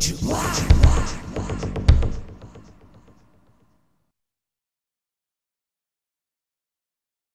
July.